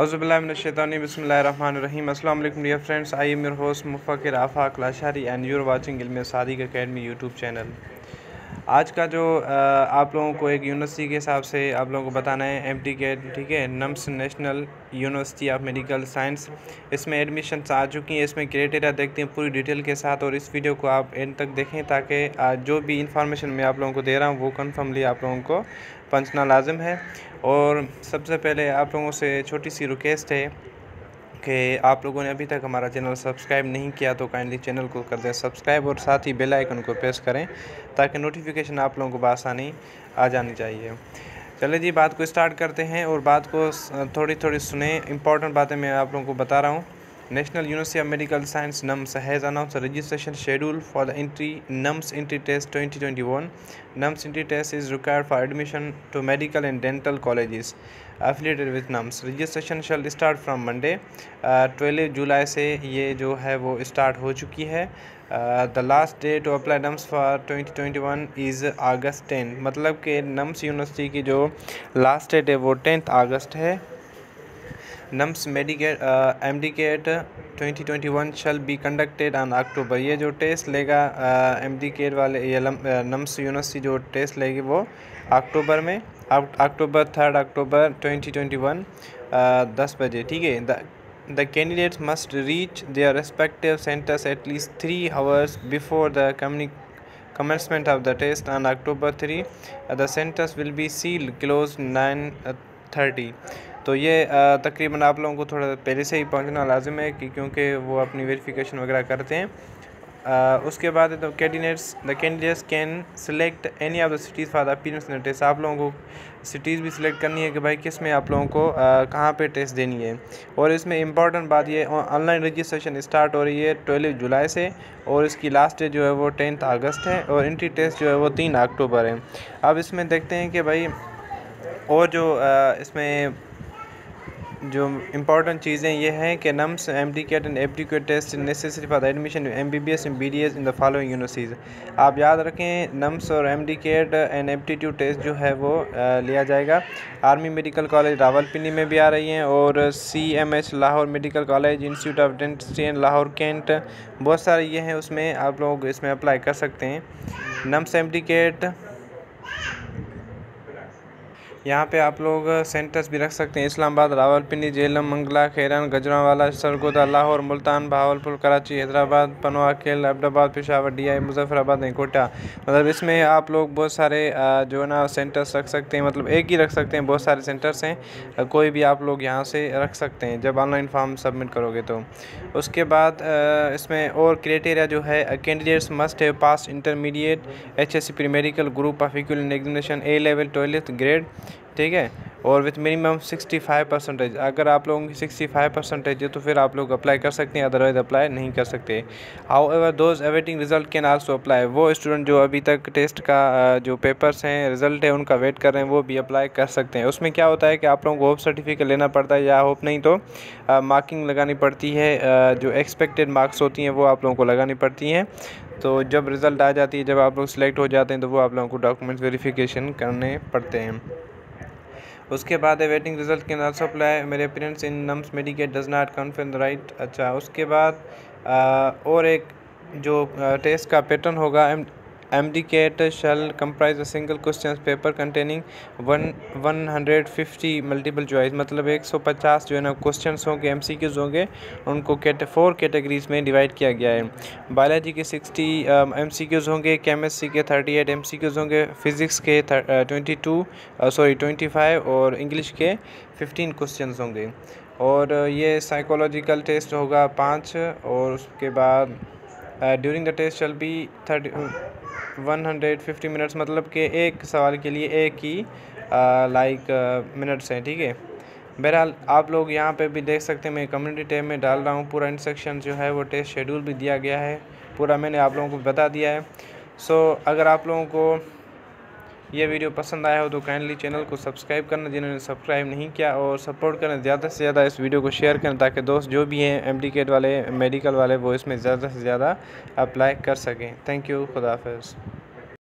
अज़बिल्लाशैतानी बसमीम अल्लाम dear friends. I am your host Mufar Afaq Lashari and you're watching Ilm Sadiq Academy YouTube channel. आज का जो आप लोगों को एक यूनिवर्सिटी के हिसाब से आप लोगों को बताना है एम के ठीक है, NUMS national university of medical science. इसमें एडमिशन आ चुकी हैं, इसमें क्राइटेरिया देखते हैं पूरी डिटेल के साथ और इस वीडियो को आप एंड तक देखें ताकि जो भी इंफॉर्मेशन मैं आप लोगों को दे रहा हूँ, वो कन्फर्मली आप लोगों को पंचना लाजम है। और सबसे पहले आप लोगों से छोटी सी रिक्वेस्ट है कि आप लोगों ने अभी तक हमारा चैनल सब्सक्राइब नहीं किया तो काइंडली चैनल को कर दें सब्सक्राइब और साथ ही बेल आइकन को प्रेस करें ताकि नोटिफिकेशन आप लोगों को बसानी आ जानी चाहिए। चले जी, बात को स्टार्ट करते हैं और बात को थोड़ी थोड़ी सुने। इंपॉर्टेंट बातें मैं आप लोगों को बता रहा हूँ। National of Medical Science NUMS has announced a registration schedule for the entry NUMS entry test 2021. NUMS entry test is required for admission to medical and dental colleges affiliated with NUMS. Registration shall start from Monday. Twelve जुलाई से ये जो है वो start हो चुकी है the last day to apply NUMS for 2021 is August ten मतलब कि नम्स यूनिवर्सिटी की जो लास्ट डेट है वो टेंथ अगस्त है NUMS MDCAT M D CAT twenty twenty one shall be conducted on October ये जो टेस्ट लेगा एम डी केट वाले ये नम्स यूनिवर्सिटी जो टेस्ट लेगी वो अक्टूबर में October third October twenty twenty one दस बजे ठीक है the candidates must reach their respective centers at least three hours before the commencement of the test on October 3. Uh, the centers will be sealed closed 9:30. तो ये तकरीबन आप लोगों को थोड़ा पहले से ही पहुँचना लाजम है कि क्योंकि वो अपनी वेरिफिकेशन वगैरह करते हैं। आ, उसके बाद the candidates the candidates can select any of the cities for the appearance test आप लोगों को सिटीज़ भी सिलेक्ट करनी है कि भाई किसमें आप लोगों को कहाँ पे टेस्ट देनी है। और इसमें इंपॉर्टेंट बात ये ऑनलाइन रजिस्ट्रेशन स्टार्ट हो रही है ट्वेल्व जुलाई से और इसकी लास्ट डेट जो है वो टेंथ अगस्त है और इंट्री टेस्ट जो है वो तीन अक्टूबर है। अब इसमें देखते हैं कि भाई और जो इसमें जो इंपॉर्टेंट चीज़ें ये हैं कि NUMS M D CAT and aptitude test necessary for the admission M B B S M B D S in the following universities आप याद रखें नम्स और M D CAT and aptitude test जो है वो आ, लिया जाएगा। आर्मी मेडिकल कॉलेज रावलपिंडी में भी आ रही हैं और C M H Lahore medical college institute of dentistry and Lahore cantt बहुत सारे ये हैं उसमें आप लोग इसमें अप्लाई कर सकते हैं। नम्स एम डी केट यहाँ पे आप लोग सेंटर्स भी रख सकते हैं। इस्लामाबाद, रावलपिंडी, झेलम, मंगला, खैरान, गजरावाला, सरगोदा, लाहौर, मुल्तान, भावलपुर, कराची, हैदराबाद, पनवा खेल, अहमदाबाद, पेशावर, डी आई, मुजफ्फराबाद कोटा। मतलब इसमें आप लोग बहुत सारे जो है ना सेंटर्स रख सकते हैं। मतलब एक ही रख सकते हैं, बहुत सारे सेंटर्स हैं। कोई भी आप लोग यहाँ से रख सकते हैं, जब ऑनलाइन फॉर्म सबमिट करोगे तो। उसके बाद इसमें और क्राइटेरिया जो है candidates must have pass intermediate H S C pre medical group of equal A level twelfth grade ठीक है? और विथ मिनिमम 65 परसेंटेज अगर आप लोगों की 65 परसेंटेज है तो फिर आप लोग अप्लाई कर सकते हैं अदरवाइज़ अप्लाई नहीं कर सकते। How those awaiting result can also apply वो स्टूडेंट जो अभी तक टेस्ट का जो पेपर्स हैं रिज़ल्ट है, उनका वेट कर रहे हैं, वो भी अप्लाई कर सकते हैं। उसमें क्या होता है कि आप लोगों को होप सर्टिफिकेट लेना पड़ता है या होप नहीं तो मार्किंग लगानी पड़ती है जो एक्सपेक्टेड मार्क्स होती हैं, वो आप लोगों को लगानी पड़ती हैं। तो जब रिज़ल्ट आ जाती है, जब आप लोग सिलेक्ट हो जाते हैं तो वो आप लोगों को डॉक्यूमेंट्स वेरिफिकेशन करने पड़ते हैं। उसके बाद waiting result can also apply मेरे parents in nums medkit does not confirm right अच्छा उसके बाद आ, और एक जो टेस्ट का पैटर्न होगा MDCAT shall comprise a single question paper containing hundred fifty multiple choice मतलब एक सौ पचास जो है ना क्वेश्चन होंगे एम सी क्यूज़ होंगे, उनको कैट फोर कैटेगरीज में डिवाइड किया गया है। बायोलॉजी के सिक्सटी एम सी क्यूज़ होंगे केमिस्ट्री के thirty eight M C Qs होंगे फिज़िक्स के twenty two sorry twenty five और इंग्लिश के फिफ्टीन क्वेश्चन होंगे। और ये साइकोलॉजिकल टेस्ट होगा पाँच और उसके बाद during the test shall be thirty one hundred fifty minutes मतलब कि एक सवाल के लिए एक ही लाइक मिनट्स हैं, ठीक है? बहरहाल, आप लोग यहाँ पे भी देख सकते हैं, मैं कम्युनिटी टैब में डाल रहा हूँ, पूरा इंस्ट्रक्शन जो है वो टेस्ट शेड्यूल भी दिया गया है, पूरा मैंने आप लोगों को बता दिया है। सो अगर आप लोगों को ये वीडियो पसंद आया हो तो काइंडली चैनल को सब्सक्राइब करना, जिन्होंने सब्सक्राइब नहीं किया, और सपोर्ट करना, ज़्यादा से ज़्यादा इस वीडियो को शेयर करें ताकि दोस्त जो भी हैं एम वाले मेडिकल वाले, वो इसमें ज़्यादा से ज़्यादा अप्लाई कर सकें। थैंक यू खुदा हाफ़